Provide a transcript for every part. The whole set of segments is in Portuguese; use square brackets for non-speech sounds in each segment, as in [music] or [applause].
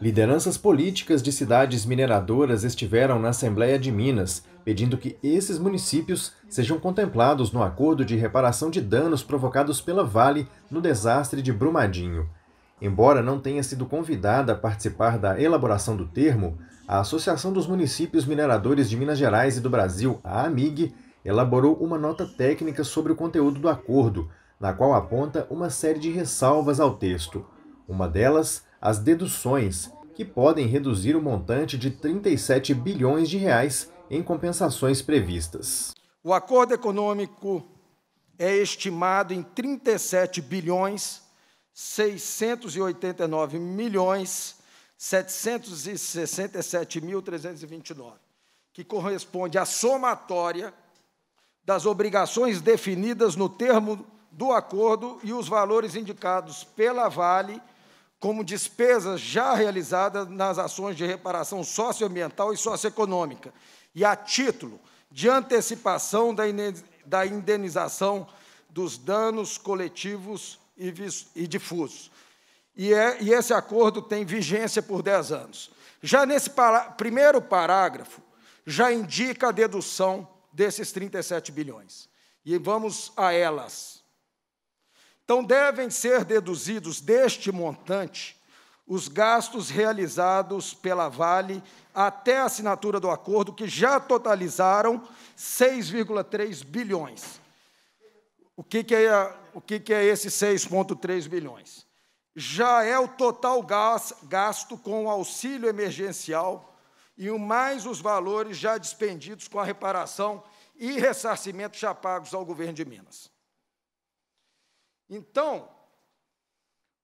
Lideranças políticas de cidades mineradoras estiveram na Assembleia de Minas, pedindo que esses municípios sejam contemplados no acordo de reparação de danos provocados pela Vale no desastre de Brumadinho. Embora não tenha sido convidada a participar da elaboração do termo, a Associação dos Municípios Mineradores de Minas Gerais e do Brasil, a AMIG, elaborou uma nota técnica sobre o conteúdo do acordo, na qual aponta uma série de ressalvas ao texto. Uma delas, as deduções, que podem reduzir o montante de 37 bilhões de reais em compensações previstas. O acordo econômico é estimado em 37 bilhões 689 milhões 767.329, que corresponde à somatória das obrigações definidas no termo do acordo e os valores indicados pela Vale como despesas já realizadas nas ações de reparação socioambiental e socioeconômica, e a título de antecipação da indenização dos danos coletivos e difusos. E, é, e esse acordo tem vigência por 10 anos. Já nesse para, primeiro parágrafo, já indica a dedução desses 37 bilhões. E vamos a elas. Então, devem ser deduzidos deste montante os gastos realizados pela Vale até a assinatura do acordo, que já totalizaram 6,3 bilhões. O que, que, é, o que, que é esse 6,3 bilhões? Já é o total gasto com o auxílio emergencial e mais os valores já dispendidos com a reparação e ressarcimento já pagos ao governo de Minas. Então,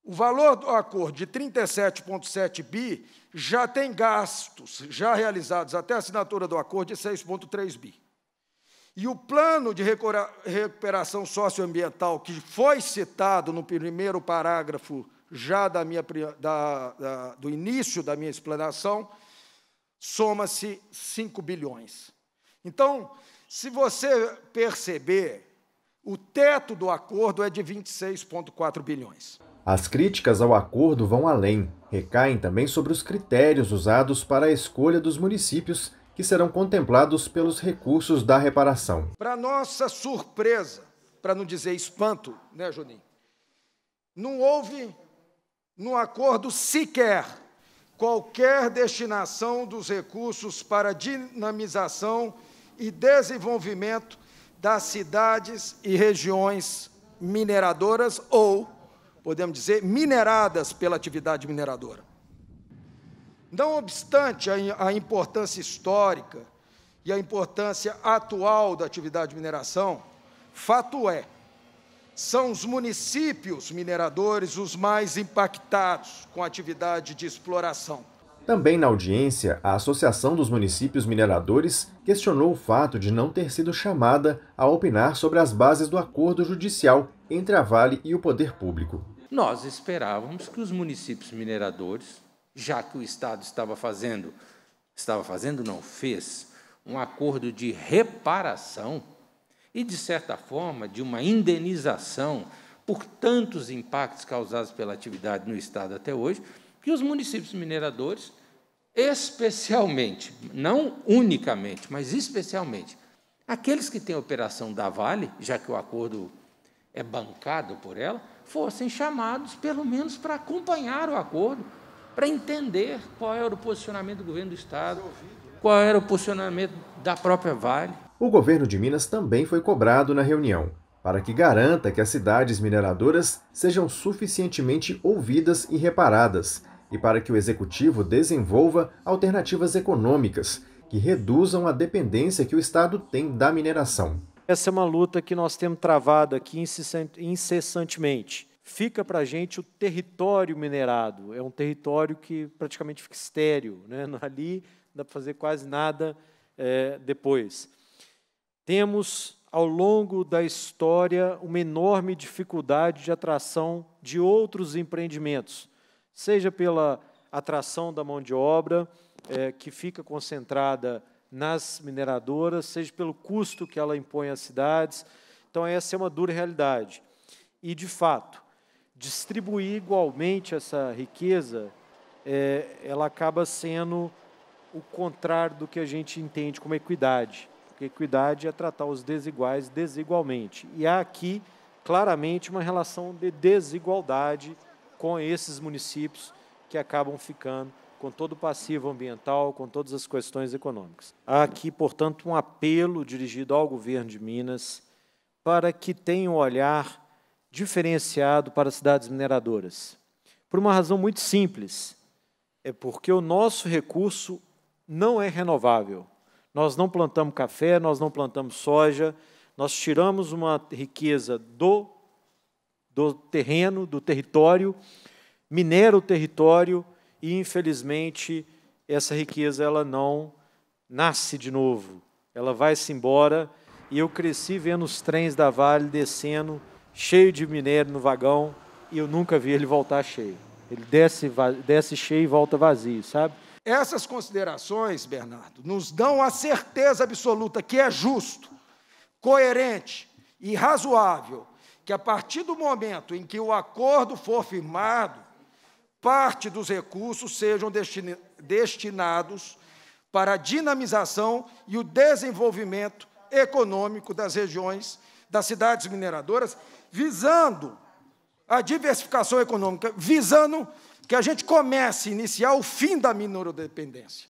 o valor do acordo de 37,7 bi já tem gastos já realizados até a assinatura do acordo de 6,3 bi. E o plano de recuperação socioambiental que foi citado no primeiro parágrafo já da minha, da, da, do início da minha explanação, soma-se 5 bilhões. Então, se você perceber, o teto do acordo é de 26,4 bilhões. As críticas ao acordo vão além, recaem também sobre os critérios usados para a escolha dos municípios que serão contemplados pelos recursos da reparação. Para nossa surpresa, para não dizer espanto, né, Juninho? Não houve no acordo sequer qualquer destinação dos recursos para dinamização e desenvolvimento das cidades e regiões mineradoras ou, podemos dizer, mineradas pela atividade mineradora. Não obstante a, importância histórica e a importância atual da atividade de mineração, fato é, são os municípios mineradores os mais impactados com a atividade de exploração. Também na audiência, a Associação dos Municípios Mineradores questionou o fato de não ter sido chamada a opinar sobre as bases do acordo judicial entre a Vale e o poder público. Nós esperávamos que os municípios mineradores, já que o Estado estava fazendo, estava fazendo, não fez, um acordo de reparação e, de certa forma, de uma indenização por tantos impactos causados pela atividade no Estado até hoje, que os municípios mineradores, especialmente, não unicamente, mas especialmente, aqueles que têm operação da Vale, já que o acordo é bancado por ela, fossem chamados, pelo menos, para acompanhar o acordo, para entender qual era o posicionamento do governo do Estado, qual era o posicionamento da própria Vale. O governo de Minas também foi cobrado na reunião para que garanta que as cidades mineradoras sejam suficientemente ouvidas e reparadas, e para que o executivo desenvolva alternativas econômicas que reduzam a dependência que o Estado tem da mineração. Essa é uma luta que nós temos travado aqui incessantemente. Fica para a gente o território minerado, é um território que praticamente fica estéreo, né? [laughs] ali não dá para fazer quase nada é, depois. Temos, ao longo da história, uma enorme dificuldade de atração de outros empreendimentos seja pela atração da mão de obra, é, que fica concentrada nas mineradoras, seja pelo custo que ela impõe às cidades. Então, essa é uma dura realidade. E, de fato, distribuir igualmente essa riqueza, é, ela acaba sendo o contrário do que a gente entende como equidade. Porque equidade é tratar os desiguais desigualmente. E há aqui, claramente, uma relação de desigualdade com esses municípios que acabam ficando com todo o passivo ambiental, com todas as questões econômicas. Há aqui, portanto, um apelo dirigido ao governo de Minas para que tenha um olhar diferenciado para as cidades mineradoras. Por uma razão muito simples, é porque o nosso recurso não é renovável. Nós não plantamos café, nós não plantamos soja, nós tiramos uma riqueza do, do terreno, do território, minera o território e infelizmente essa riqueza ela não nasce de novo, ela vai-se embora. E eu cresci vendo os trens da Vale descendo, cheio de minério no vagão, e eu nunca vi ele voltar cheio. Ele desce, desce cheio e volta vazio, sabe? Essas considerações, Bernardo, nos dão a certeza absoluta que é justo, coerente e razoável que, a partir do momento em que o acordo for firmado, parte dos recursos sejam destinados para a dinamização e o desenvolvimento econômico das regiões, das cidades mineradoras, visando a diversificação econômica, visando que a gente comece a iniciar o fim da minorodependência.